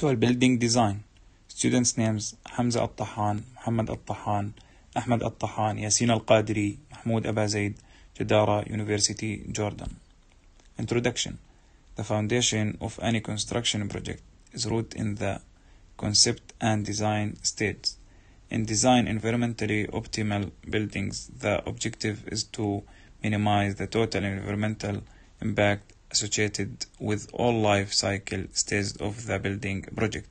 Tall building design. Students names Hamza Al-Tahan, Muhammad Al-Tahan, Ahmed Al-Tahan, Yasin Al-Kadri, Mahmoud Abu Zaid, Jadara University, Jordan. Introduction. The foundation of any construction project is rooted in the concept and design stage. In design environmentally optimal buildings, the objective is to minimize the total environmental impact associated with all life cycle stages of the building project.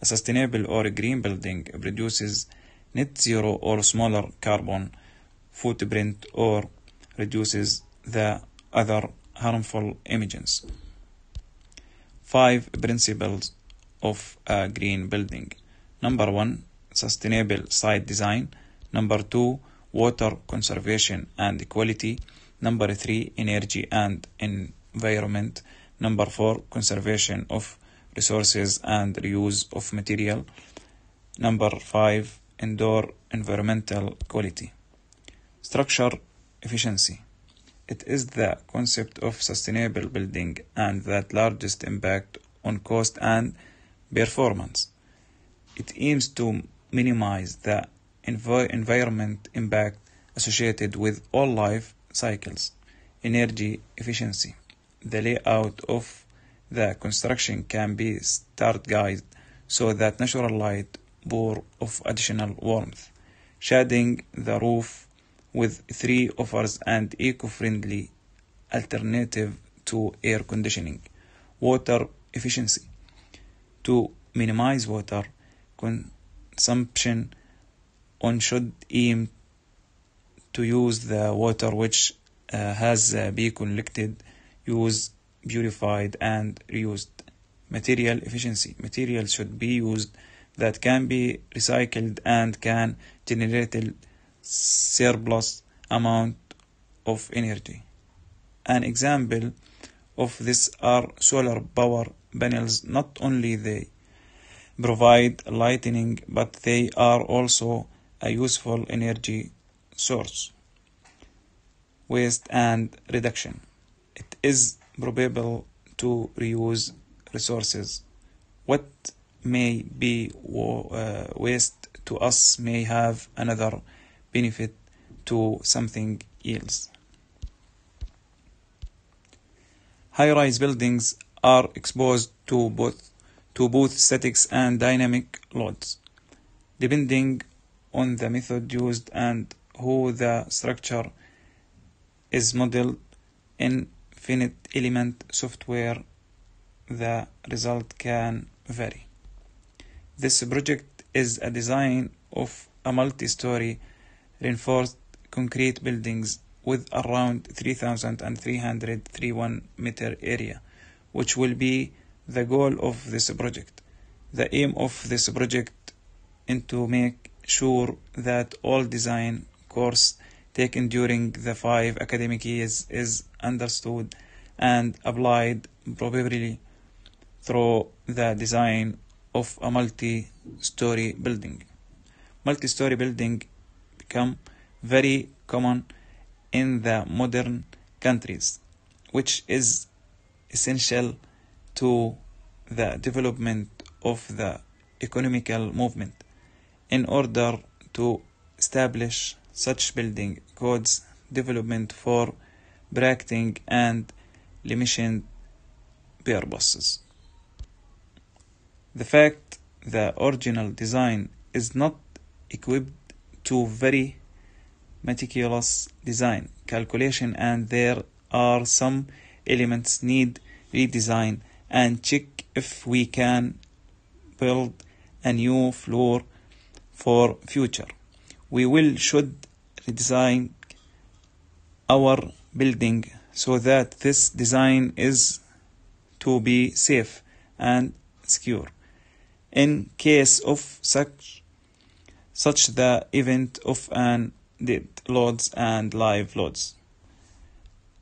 A sustainable or green building produces net zero or smaller carbon footprint or reduces the other harmful emissions. Five principles of a green building. Number one, sustainable site design. Number two, water conservation and quality. Number three, energy and environment. Number four, conservation of resources and reuse of material. Number five, indoor environmental quality. Structure efficiency. It is the concept of sustainable building and that largest impact on cost and performance. It aims to minimize the envi- environment impact associated with all life cycles. Energy efficiency. The layout of the construction can be start guided so that natural light pour of additional warmth. Shading the roof with three offers and eco-friendly alternative to air conditioning. Water efficiency. To minimize water consumption, one should aim to use the water which uh, has uh, been collected, used, purified, and reused. Material efficiency. Materials should be used that can be recycled and can generate a surplus amount of energy. An example of this are solar power panels. Not only they provide lighting, but they are also a useful energy source. Waste and reduction. Is probable to reuse resources. What may be uh, waste to us may have another benefit to something else. High-rise buildings are exposed to both to both statics and dynamic loads, depending on the method used and who the structure is modeled in finite element software. The result can vary. This project is a design of a multi-story reinforced concrete buildings with around 3,331 meter area, which will be the goal of this project. The aim of this project is to make sure that all design course taken during the five academic years is understood and applied properly through the design of a multi-story building. Multi-story building become very common in the modern countries, which is essential to the development of the economical movement. In order to establish such building codes development for bracketing and limitation purposes. The fact the original design is not equipped to very meticulous design calculation and there are some elements need redesign and check if we can build a new floor for future we will should redesign our building so that this design is to be safe and secure. In case of such such the event of an dead loads and live loads.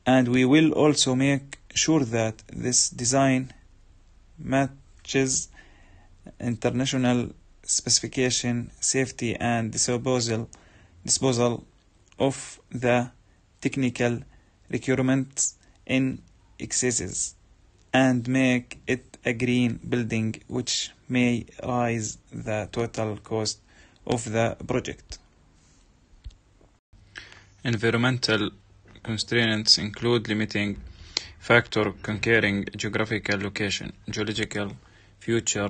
And we will also make sure that this design matches international specification safety and disposal disposal of the technical requirements in excesses and make it a green building which may rise the total cost of the project. Environmental constraints include limiting factor conquering geographical location, geological future,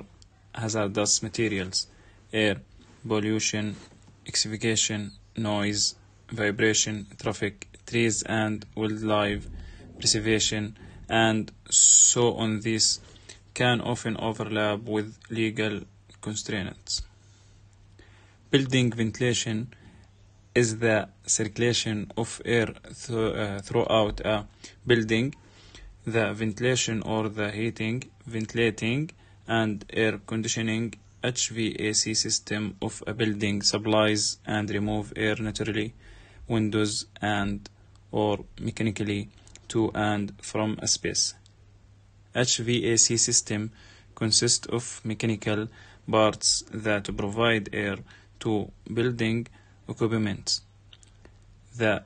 hazardous materials, air, pollution, asphyxiation, noise, vibration, traffic, trees and wildlife preservation, and so on. This can often overlap with legal constraints. Building ventilation is the circulation of air th uh, throughout a building. The ventilation or the heating, ventilating, and air conditioning HVAC system of a building supplies and remove air naturally, windows and or mechanically to and from a space. HVAC system consists of mechanical parts that provide air to building equipment. The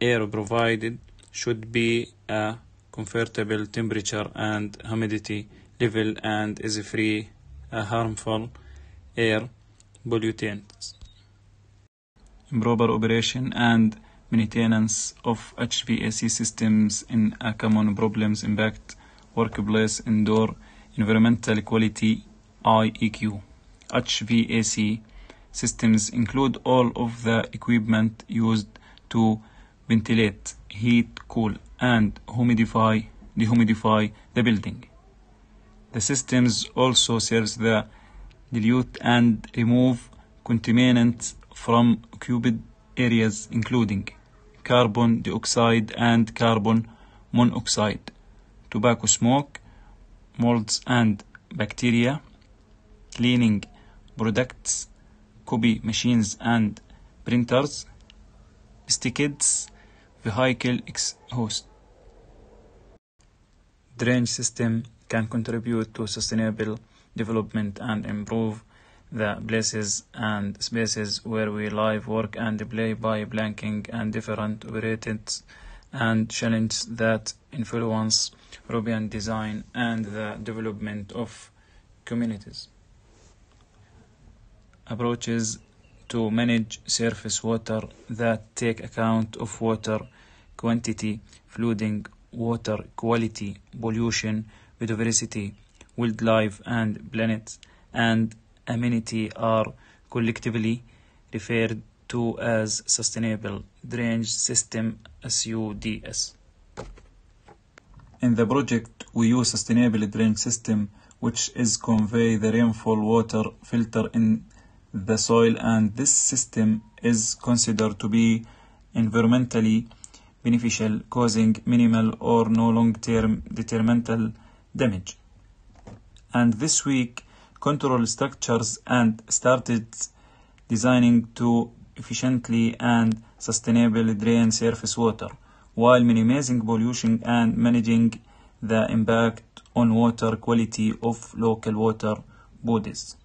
air provided should be a comfortable temperature and humidity level and is free of harmful air pollutants. Improper operation and maintenance of HVAC systems in a common problems impact workplace indoor environmental quality IEQ. HVAC systems include all of the equipment used to ventilate, heat, cool, and humidify, dehumidify the building. The systems also serves the dilute and remove contaminants from occupied areas including carbon dioxide and carbon monoxide, tobacco smoke, molds and bacteria, cleaning products, copy machines and printers, stickets, vehicle exhaust. Drainage system can contribute to sustainable development and improve the places and spaces where we live, work, and play by blanking and different operated and challenges that influence urban design and the development of communities. Approaches to manage surface water that take account of water quantity, flooding, water quality, pollution, biodiversity, wildlife and planet, and amenity are collectively referred to as Sustainable Drainage System SUDS. In the project, we use Sustainable Drainage System, which is convey the rainfall water filter in the soil, and this system is considered to be environmentally beneficial, causing minimal or no long-term detrimental damage. And this week, control structures and started designing to efficiently and sustainably drain surface water while minimizing pollution and managing the impact on water quality of local water bodies.